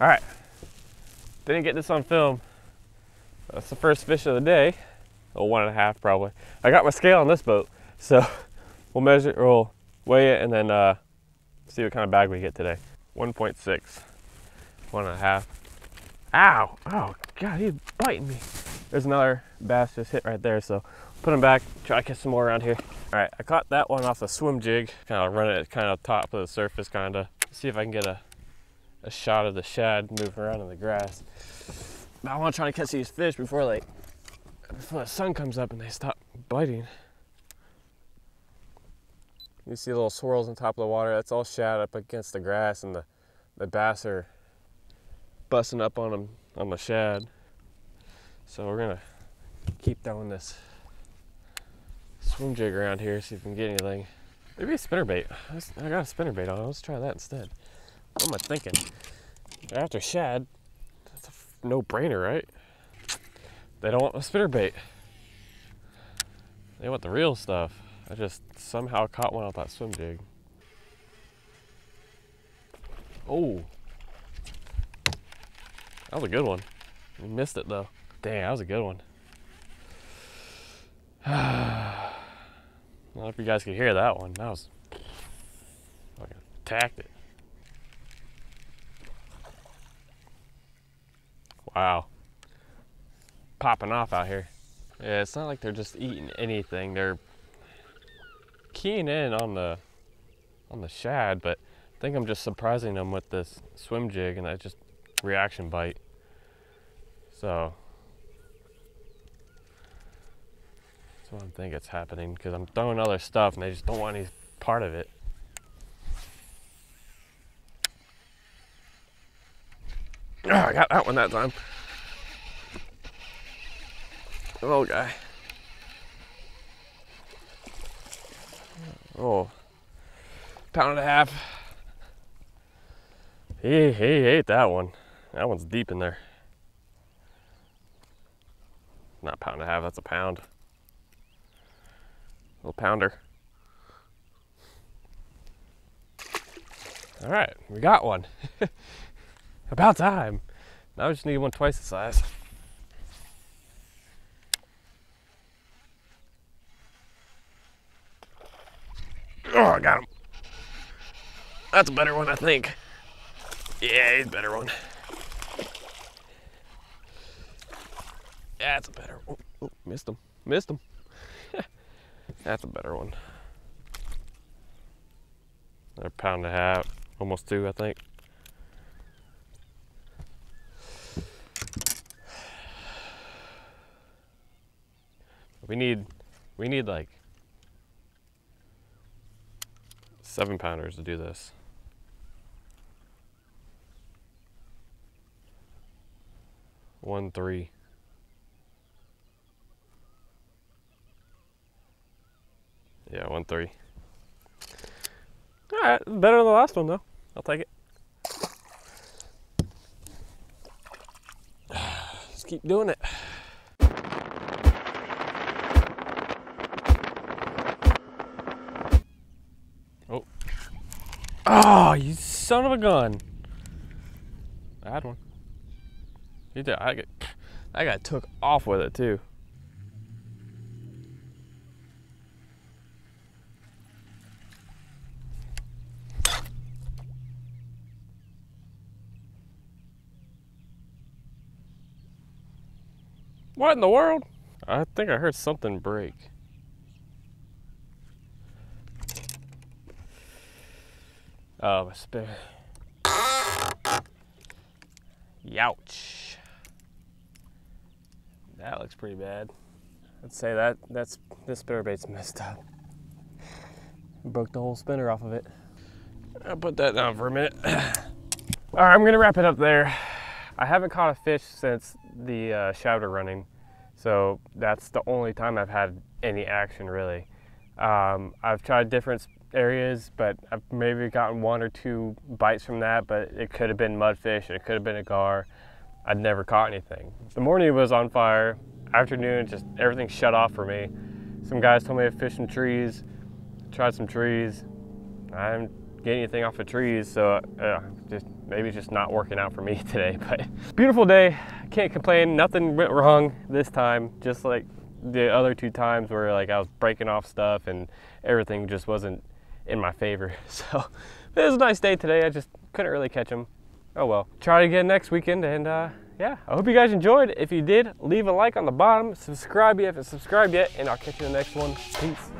All right, didn't get this on film. That's the first fish of the day. Oh, one and a half probably. I got my scale on this boat, so we'll measure, it, we'll weigh it and then uh, see what kind of bag we get today. 1.6, one and a half. Ow, oh God, he's biting me. There's another bass just hit right there, so put him back, try to catch some more around here. All right, I caught that one off the swim jig, kind of running it kind of top of the surface, kind of. See if I can get a a shot of the shad moving around in the grass. But I want to try to catch these fish before like before the sun comes up and they stop biting. You see little swirls on top of the water. That's all shad up against the grass, and the the bass are busting up on them on the shad. So we're gonna keep throwing this swim jig around here, see if we can get anything. Maybe a spinnerbait. I got a spinnerbait on. Let's try that instead. What am I thinking? After shad, that's a no-brainer, right? They don't want a spinnerbait. They want the real stuff. I just somehow caught one off that swim jig. Oh. That was a good one. You missed it though. Dang, that was a good one. I don't know if you guys could hear that one. That was fucking tacked it. Wow. Popping off out here. Yeah, it's not like they're just eating anything. They're keying in on the on the shad, but I think I'm just surprising them with this swim jig and that just reaction bite. So that's what I think it's happening because I'm throwing other stuff and they just don't want any part of it. Oh, I got that one that time. Oh, guy. Oh, pound and a half. He, he ate that one. That one's deep in there. Not pound and a half, that's a pound. Little pounder. All right, we got one. About time. Now I just need one twice the size. Oh, I got him. That's a better one, I think. Yeah, he's a better one. That's a better one. Oh, oh, missed him. Missed him. That's a better one. Another pound and a half, almost two, I think. We need, we need like seven pounders to do this. One, three. Yeah, one, three. All right, better than the last one though. I'll take it. Just keep doing it. Oh, you son of a gun. I had one. You did. I get. I got took off with it too. What in the world? I think I heard something break. Oh, a spare. Youch. That looks pretty bad. I'd say that that's this spinner bait's messed up. Broke the whole spinner off of it. I'll put that down for a minute. All right, I'm gonna wrap it up there. I haven't caught a fish since the uh, shouter running, so that's the only time I've had any action really. Um, I've tried different areas, but I've maybe gotten one or two bites from that, but it could have been mudfish, it could have been a gar. I'd never caught anything. The morning was on fire, afternoon, just everything shut off for me. Some guys told me to fish some trees, tried some trees. I didn't get anything off of trees, so uh, just maybe it's just not working out for me today, but beautiful day. Can't complain. Nothing went wrong this time. Just like the other two times where like I was breaking off stuff and everything just wasn't in my favor. So it was a nice day today. I just couldn't really catch them. Oh well. Try again next weekend and uh, yeah, I hope you guys enjoyed. If you did, leave a like on the bottom, subscribe if you haven't subscribed yet, and I'll catch you in the next one. Peace.